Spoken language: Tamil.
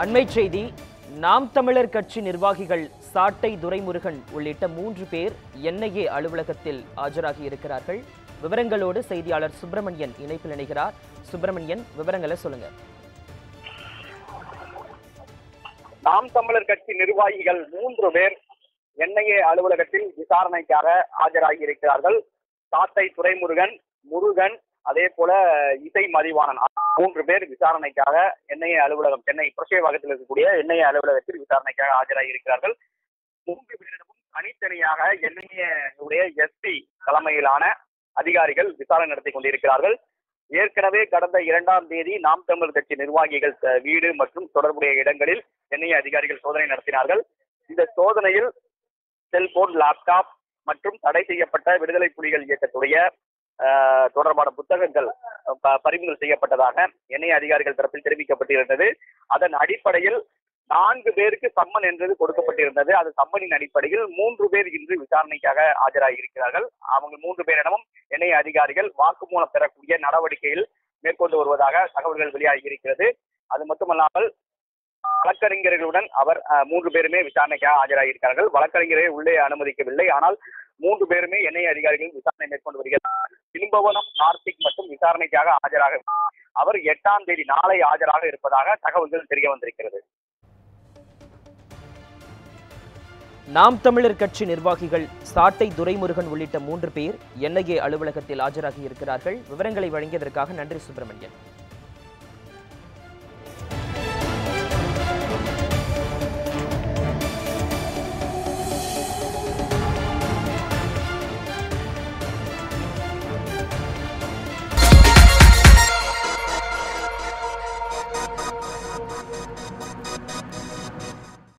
அண்மை செய்தி நாம் தமிழர் கட்சி நிர்வாகிகள் சாட்டை துரைமுருகன் உள்ளிட்ட மூன்று பேர் என்ஐஏ அலுவலகத்தில் ஆஜராகி இருக்கிறார்கள். விவரங்களோடு செய்தியாளர் சுப்பிரமணியன் இணைப்பில் இணைகிறார். சுப்பிரமணியன் விவரங்களை சொல்லுங்க. நாம் தமிழர் கட்சி நிர்வாகிகள் மூன்று பேர் என்ஐஏ அலுவலகத்தில் விசாரணைக்காக ஆஜராகி இருக்கிறார்கள். சாத்தை துரைமுருகன் முருகன் அதே போல இசை மதிவாணன். மூன்று பேர் விசாரணைக்காக என்ஐஏ அலுவலகம் சென்னை புரட்சியவாகத்தில் இருக்கக்கூடிய என்ஐஏ அலுவலகத்தில் விசாரணைக்காக ஆஜராகி இருக்கிறார்கள். மூன்று பேரிடமும் தனித்தனியாக என்ஐஏ உடைய எஸ்பி தலைமையிலான அதிகாரிகள் விசாரணை நடத்தி கொண்டிருக்கிறார்கள். ஏற்கனவே கடந்த இரண்டாம் தேதி நாம் தமிழர் கட்சி நிர்வாகிகள் வீடு மற்றும் தொடர்புடைய இடங்களில் என்ஐஏ அதிகாரிகள் சோதனை நடத்தினார்கள். இந்த சோதனையில் செல்போன் லேப்டாப் மற்றும் தடை செய்யப்பட்ட விடுதலை புலிகள் இயக்கத்துடைய தொடர்பான புத்தகங்கள் பறிமுதல் செய்யப்பட்டதாக எண்ணெய் அதிகாரிகள் தரப்பில் தெரிவிக்கப்பட்டிருந்தது. அதன் அடிப்படையில் நான்கு பேருக்கு சம்மன் என்றது கொடுக்கப்பட்டிருந்தது. அது சம்மனின் அடிப்படையில் மூன்று பேர் இன்று விசாரணைக்காக ஆஜராகி இருக்கிறார்கள் அவங்க மூன்று பேரிடமும் என்ஐஏ அதிகாரிகள் வாக்குமூலம் பெறக்கூடிய நடவடிக்கையில் மேற்கொண்டு வருவதாக தகவல்கள் வெளியாகி இருக்கிறது. அது மட்டுமல்லாமல் வழக்கறிஞர்களுடன் அவர் அஹ், மூன்று பேருமே விசாரணைக்காக ஆஜராகியிருக்கிறார்கள். வழக்கறிஞரை உள்ளே அனுமதிக்கவில்லை. ஆனால் மூன்று பேருமே எண்ணெய் அதிகாரிகள் விசாரணை மேற்கொண்டு வருகிறார். இன்பவனம் கார்த்திக் மற்றும் விசாரணைக்காக ஆஜராக அவர் எட்டாம் தேதி நாளை ஆஜராக இருப்பதாக தகவல்கள் தெரிய வந்திருக்கிறது. நாம் தமிழர் கட்சி நிர்வாகிகள் சாட்டை துரைமுருகன் உள்ளிட்ட மூன்று பேர் என்ஐஏ அலுவலகத்தில் ஆஜராகி இருக்கிறார்கள். விவரங்களை வழங்கியதற்காக நன்றி சுப்பிரமணியன்.